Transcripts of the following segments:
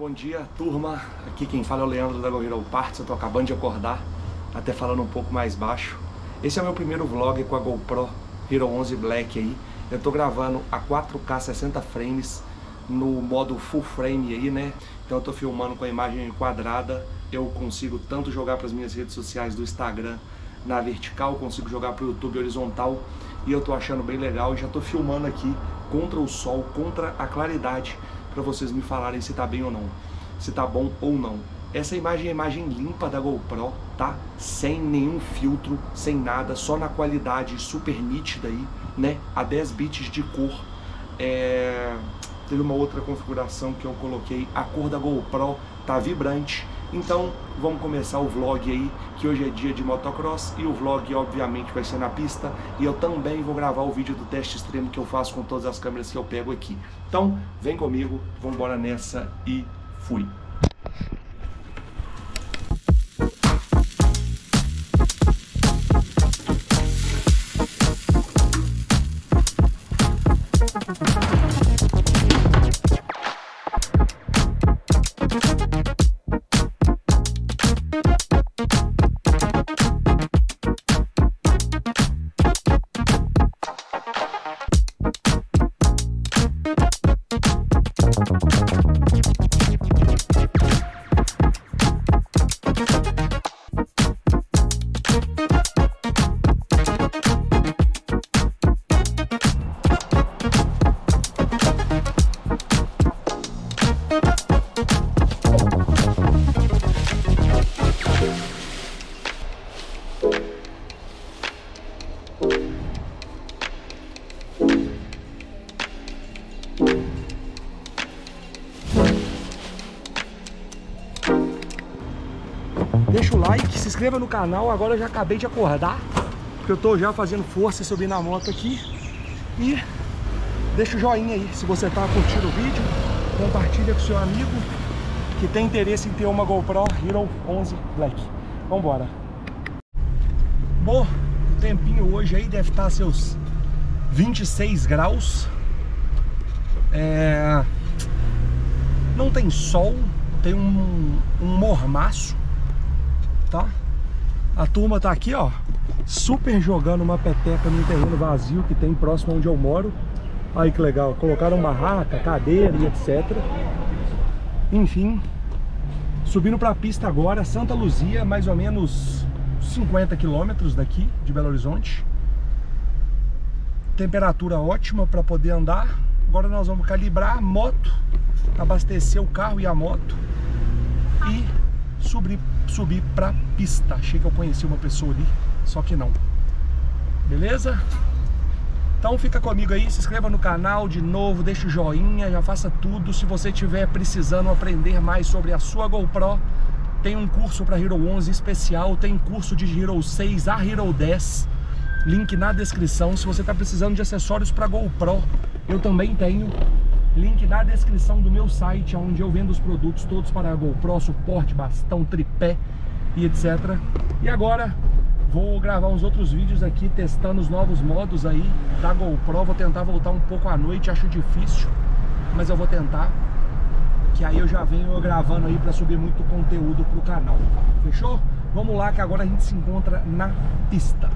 Bom dia, turma. Aqui quem fala é o Leandro da Go Hero Parts. Eu tô acabando de acordar, até falando um pouco mais baixo. Esse é o meu primeiro vlog com a GoPro Hero 11 Black aí. Eu tô gravando a 4K 60 frames no modo full frame aí, né? Então eu tô filmando com a imagem quadrada. Eu consigo tanto jogar para as minhas redes sociais do Instagram na vertical, consigo jogar para o YouTube horizontal e eu tô achando bem legal e já tô filmando aqui contra o sol, contra a claridade para vocês me falarem se tá bem ou não, se tá bom ou não. Essa imagem é imagem limpa da GoPro, tá? Sem nenhum filtro, sem nada, só na qualidade super nítida aí, né? A 10 bits de cor. É... Teve uma outra configuração que eu coloquei, a cor da GoPro tá vibrante. Então vamos começar o vlog aí, que hoje é dia de motocross e o vlog obviamente vai ser na pista e eu também vou gravar o vídeo do teste extremo que eu faço com todas as câmeras que eu pego aqui. Então vem comigo, vamos embora nessa e fui! Inscreva no canal, agora eu já acabei de acordar Porque eu tô já fazendo força e subir na moto aqui. E deixa o joinha aí se você tá curtindo o vídeo Compartilha com seu amigo que tem interesse em ter uma GoPro Hero 11 Black. Vambora. Bom, o tempinho hoje aí deve estar seus 26 graus. É... Não tem sol, tem um, um mormaço tá? A turma tá aqui, ó, super jogando uma peteca num terreno vazio que tem próximo onde eu moro. Aí que legal, colocaram barraca, cadeira e etc. Enfim, subindo pra pista agora, Santa Luzia, mais ou menos 50 quilômetros daqui de Belo Horizonte. Temperatura ótima para poder andar. Agora nós vamos calibrar a moto, abastecer o carro e a moto e subir, subir pra pista. Achei que eu conhecia uma pessoa ali, só que não. Beleza? Então fica comigo aí, se inscreva no canal de novo, deixa o joinha, já faça tudo. Se você estiver precisando aprender mais sobre a sua GoPro, tem um curso para Hero 11 especial, tem curso de Hero 6 a Hero 10, link na descrição. Se você está precisando de acessórios para GoPro, eu também tenho. Link na descrição do meu site, onde eu vendo os produtos todos para a GoPro, suporte, bastão, tripé e etc. E agora vou gravar uns outros vídeos aqui testando os novos modos aí da GoPro. Vou tentar voltar um pouco à noite, acho difícil, mas eu vou tentar. Que aí eu já venho gravando aí para subir muito conteúdo pro canal. Fechou? Vamos lá que agora a gente se encontra na pista.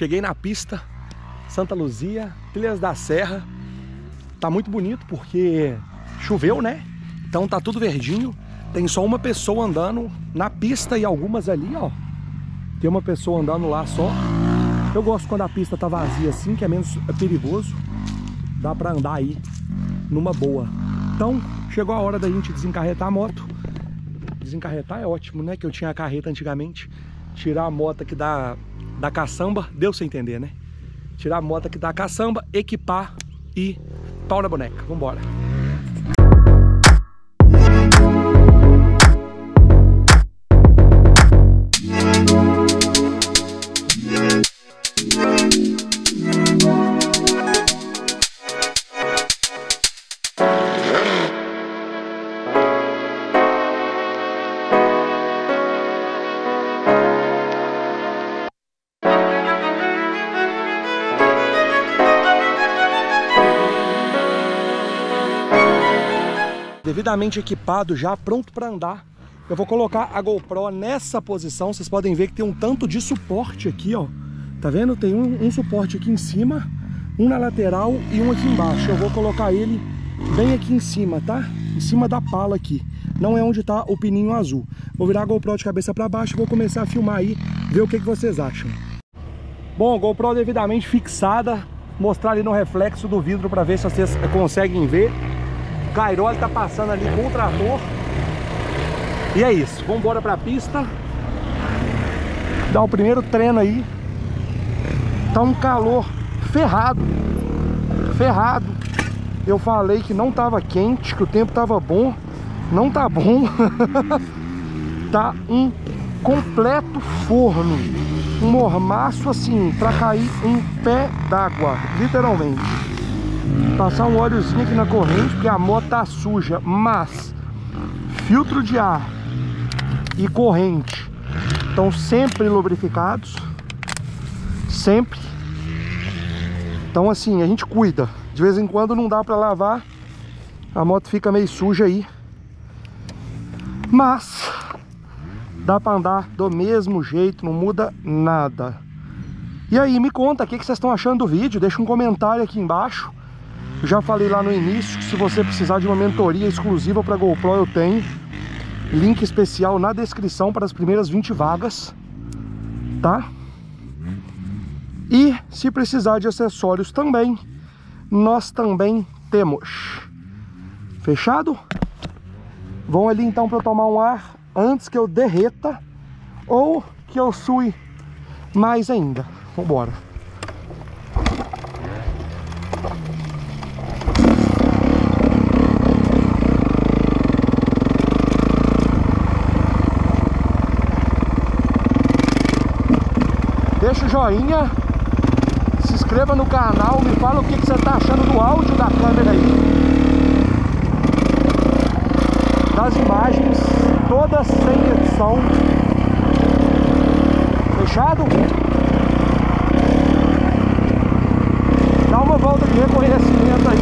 Cheguei na pista, Santa Luzia, Trilhas da Serra. Tá muito bonito porque choveu, né? Então tá tudo verdinho. Tem só uma pessoa andando na pista e algumas ali, ó. Tem uma pessoa andando lá só. Eu gosto quando a pista tá vazia assim, que é menos perigoso. Dá pra andar aí numa boa. Então, chegou a hora da gente desencarretar a moto. Desencarretar é ótimo, né? Que eu tinha a carreta antigamente. Tirar a moto aqui da, da caçamba, deu sem entender, né? Tirar a moto aqui da caçamba, equipar e pau na boneca. Vambora. Devidamente equipado já, pronto para andar. Eu vou colocar a GoPro nessa posição, vocês podem ver que tem um tanto de suporte aqui, ó. Tá vendo? Tem um, um suporte aqui em cima, um na lateral e um aqui embaixo. Eu vou colocar ele bem aqui em cima, tá? Em cima da pala aqui. Não é onde tá o pininho azul. Vou virar a GoPro de cabeça para baixo e vou começar a filmar aí, ver o que, que vocês acham. Bom, GoPro devidamente fixada, mostrar ali no reflexo do vidro para ver se vocês conseguem ver. Cairoli tá passando ali com o trator. E é isso, vamos embora pra pista. Dar o primeiro treino aí. Tá um calor ferrado. Ferrado. Eu falei que não tava quente, que o tempo tava bom. Não tá bom. tá um completo forno. Um mormaço assim, pra cair um pé d'água, literalmente. Passar um óleozinho aqui na corrente, porque a moto tá suja, mas filtro de ar e corrente estão sempre lubrificados, sempre. Então assim, a gente cuida. De vez em quando não dá para lavar, a moto fica meio suja aí. Mas dá para andar do mesmo jeito, não muda nada. E aí, me conta o que vocês estão achando do vídeo, deixa um comentário aqui embaixo. Já falei lá no início que se você precisar de uma mentoria exclusiva para GoPro, eu tenho. Link especial na descrição para as primeiras 20 vagas, tá? E se precisar de acessórios também, nós também temos. Fechado? Vão ali então para eu tomar um ar antes que eu derreta ou que eu sue mais ainda. Vambora. Joinha, se inscreva no canal, me fala o que, que você está achando do áudio da câmera aí. Das imagens, todas sem edição. Fechado? Dá uma volta de reconhecimento aí.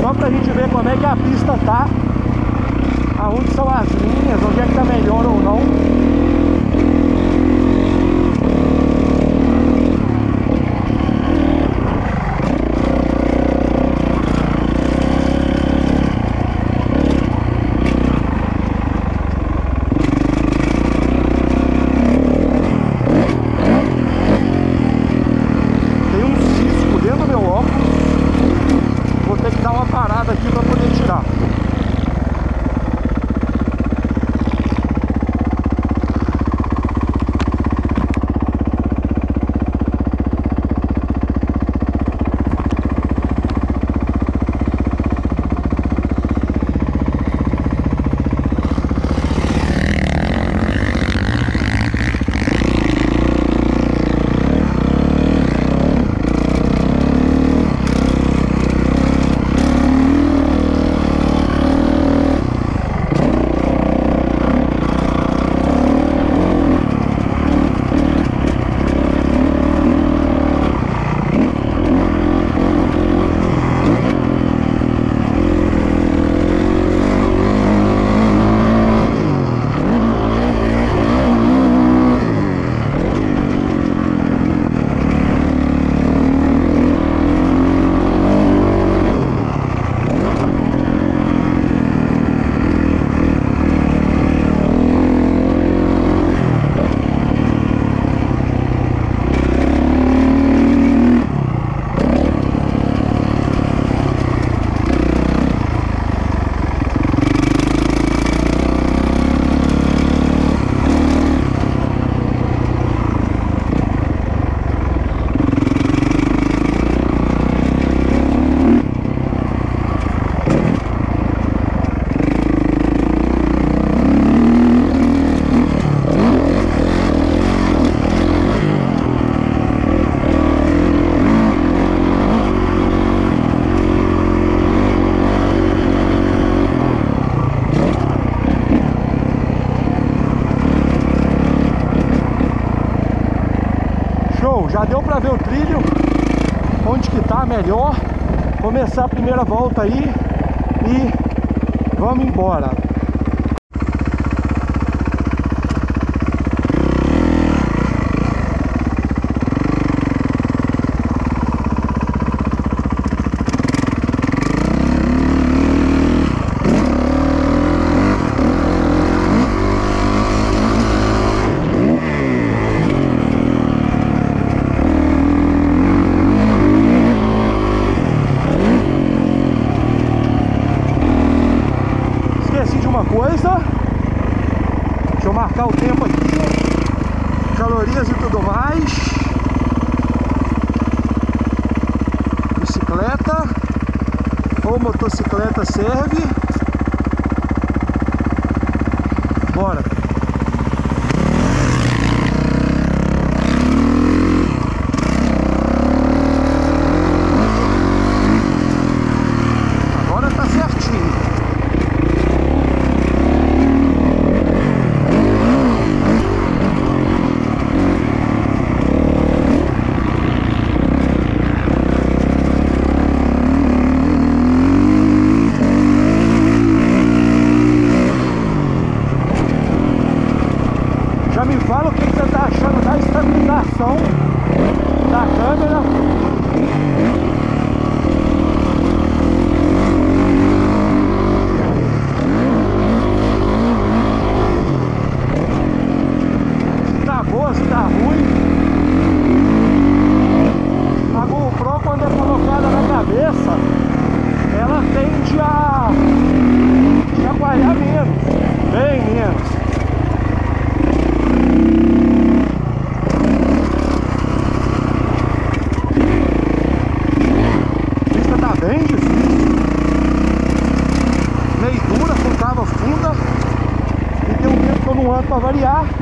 Só pra gente ver como é que a pista tá. Aonde são as linhas, onde é que tá melhor ou não. Primeira volta aí e vamos embora. Esqueci de uma coisa. Deixa eu marcar o tempo aqui. Calorias e tudo mais. Bicicleta ou motocicleta serve. Bora. Agora tá certinho. Já me fala o que que você tá achando da estabilização da câmera. Se tá boa, se tá ruim. A GoPro quando é colocada na cabeça, ela tende a chacoalhar menos, bem menos. A pista tá bem difícil. Meio dura, com cava funda. E tem um tempo que eu não ando pra variar.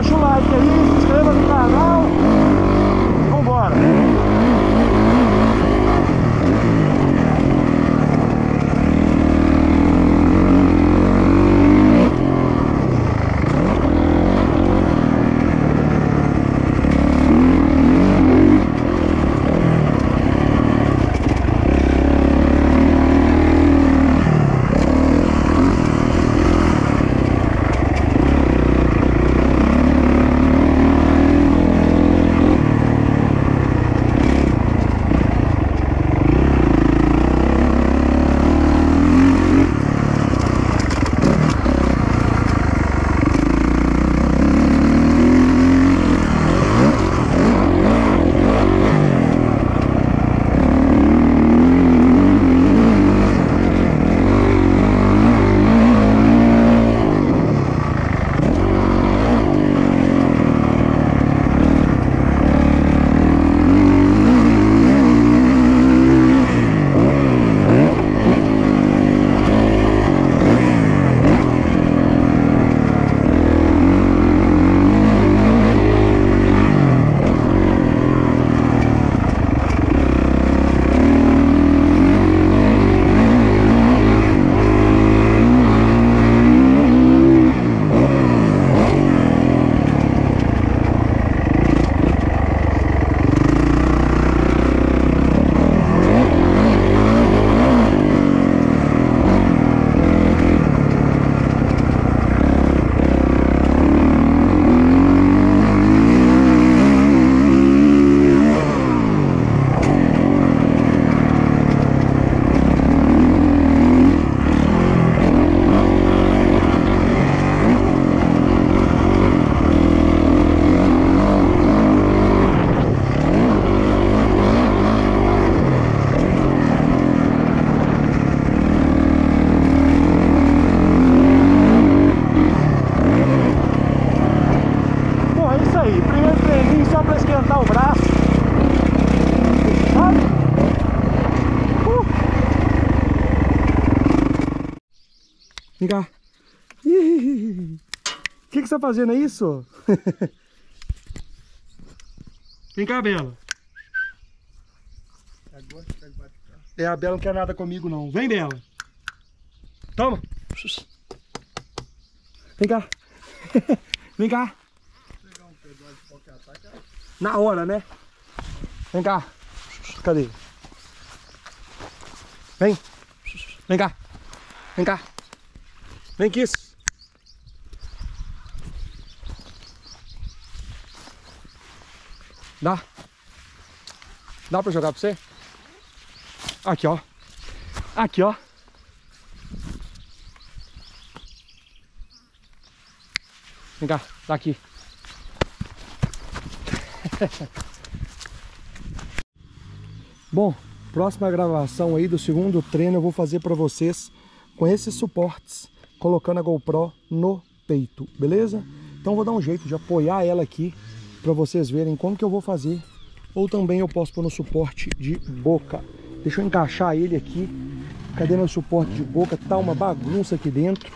deixa o like aí. Tá fazendo aí, isso? Vem cá, Bela. É, a Bela não quer nada comigo, não. Vem, Bela. Toma. Vem cá. Vem cá. Na hora, né? Vem cá. Cadê? Vem. Vem cá. Vem cá. Vem, Kiss. Dá. Dá pra jogar pra você? Aqui, ó. Aqui, ó. Vem cá, dá aqui. Bom, próxima gravação aí do segundo treino eu vou fazer para vocês com esses suportes, colocando a GoPro no peito, beleza? Então vou dar um jeito de apoiar ela aqui para vocês verem como que eu vou fazer. Ou também eu posso pôr no suporte de boca. Deixa eu encaixar ele aqui. Cadê meu suporte de boca? Tá uma bagunça aqui dentro.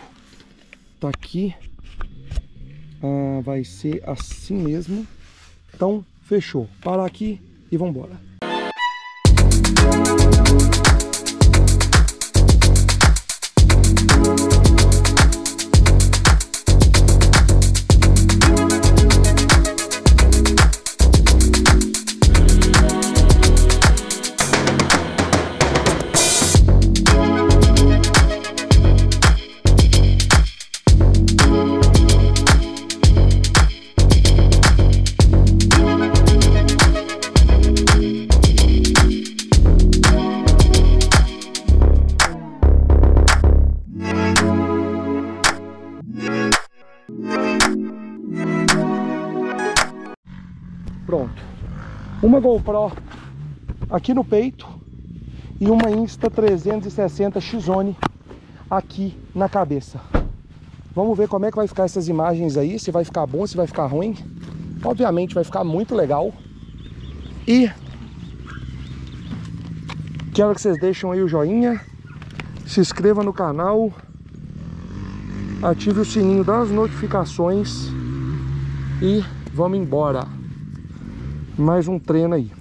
Tá aqui. Ah, vai ser assim mesmo. Então, fechou. Para aqui e vamos embora. Uma GoPro aqui no peito e uma Insta 360 X-One aqui na cabeça. Vamos ver como é que vai ficar essas imagens aí, se vai ficar bom, se vai ficar ruim. Obviamente vai ficar muito legal. E quero que vocês deixem aí o joinha, se inscreva no canal, ative o sininho das notificações e vamos embora mais um treino aí.